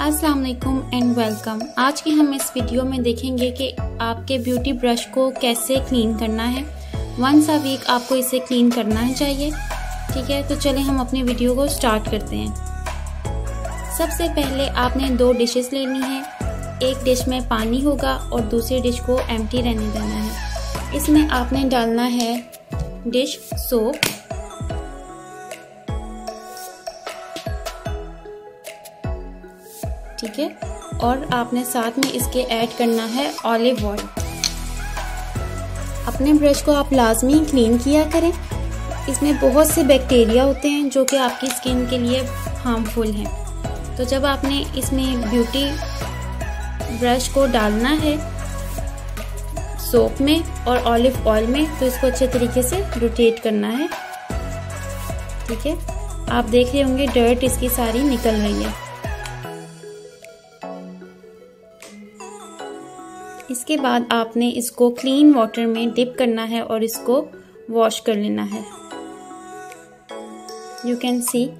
अस्सलाम वालेकुम and welcome. आज के हम इस वीडियो में देखेंगे कि आपके ब्यूटी ब्रश को कैसे क्लीन करना है। वंस अ वीक आपको इसे क्लीन करना है चाहिए। ठीक है तो चलें हम अपनी वीडियो को स्टार्ट करते हैं। सबसे पहले आपने दो डिशेस लेनी है। एक डिश में पानी होगा और दूसरी डिश को एम्प्टी रहने देना है। इसमें आपने डालना है डिश सोप ठीक है? और आपने साथ में इसके ऐड करना है ऑलिव ऑयल अपने ब्रश को आप लाजमी क्लीन किया करें। इसमें बहुत से बैक्टीरिया होते हैं जो कि आपकी स्किन के लिए हार्मफुल हैं। तो जब आपने इसमें ब्यूटी ब्रश को डालना है सोप में और ऑलिव ऑयल में तो इसको अच्छे तरीके से रोटेट करना है। ठीक है? आप देख रहे होंगे डर्ट इसकी सारी निकल रही है। इसके बाद आपने इसको क्लीन वाटर में डिप करना है और इसको वॉश कर लेना है। यू कैन सी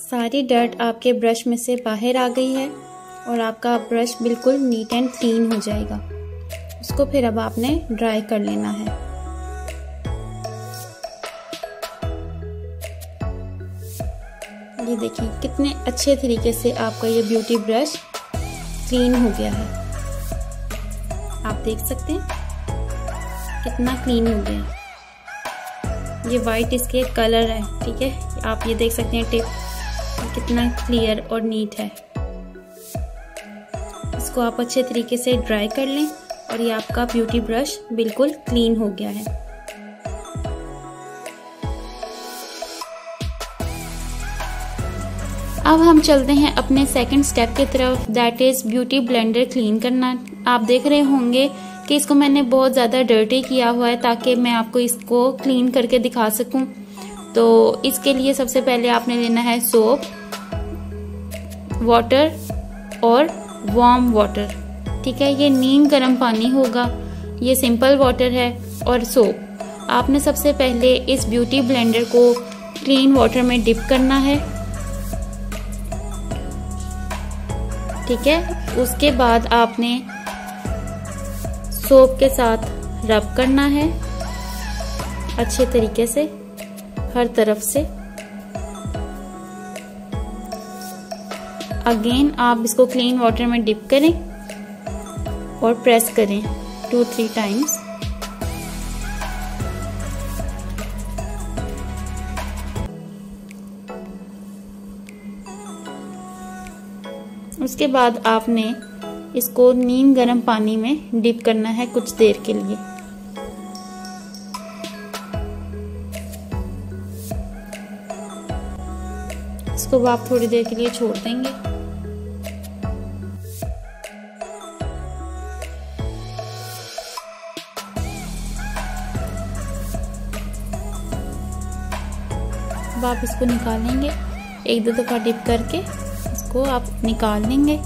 सारी डर्ट आपके ब्रश में से बाहर आ गई है और आपका ब्रश बिल्कुल नीट एंड क्लीन हो जाएगा। उसको फिर अब आपने ड्राई कर लेना है। देखिए कितने अच्छे तरीके से आपका ये ब्यूटी ब्रश क्लीन हो गया है। आप देख सकते हैं, कितना क्लीन हो गया। ये वाइट इसके कलर है, ठीक है? आप ये देख सकते हैं टिप कितना क्लियर और नीट है। इसको आप अच्छे तरीके से ड्राई कर लें और ये आपका ब्यूटी ब्रश बिल्कुल क्लीन हो गया है। अब हम चलते हैं अपने सेकंड स्टेप की तरफ़. That is beauty blender clean करना. आप देख रहे होंगे कि इसको मैंने बहुत ज़्यादा डर्टी किया हुआ है ताकि मैं आपको इसको क्लीन करके दिखा सकूँ. तो इसके लिए सबसे पहले आपने लेना है सोप वाटर और वार्म वाटर ठीक है, ये नीम गर्म पानी होगा. ये सिंपल वाटर है और सोप आपने सबसे पहले इस ब्यूटी ब्लेंडर को क्लीन वाटर में डिप करना है. ठीक है? उसके बाद आपने सोप के साथ रब करना है। अच्छे तरीके से, हर तरफ़ से। अगेन आप इसको क्लीन वाटर में डिप करें और प्रेस करें टू थ्री टाइम्स उसके बाद आपने इसको नीम गर्म पानी में डिप करना है कुछ देर के लिए। इसको आप थोड़ी देर के लिए छोड़ देंगे। अब आप इसको निकालेंगे एक दो दफ़ा डिप करके। इसको आप निकाल लेंगे।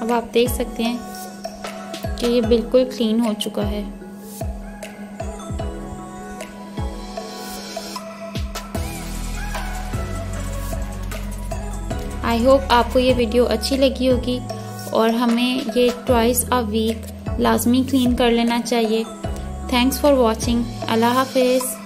अब आप देख सकते हैं कि ये बिल्कुल क्लीन हो चुका है। आई होप आपको ये वीडियो अच्छी लगी होगी और हमें ये ट्वाइस अ वीक लाजमी क्लीन कर लेना चाहिए। Thanks for watching. अल्लाह हाफिज़।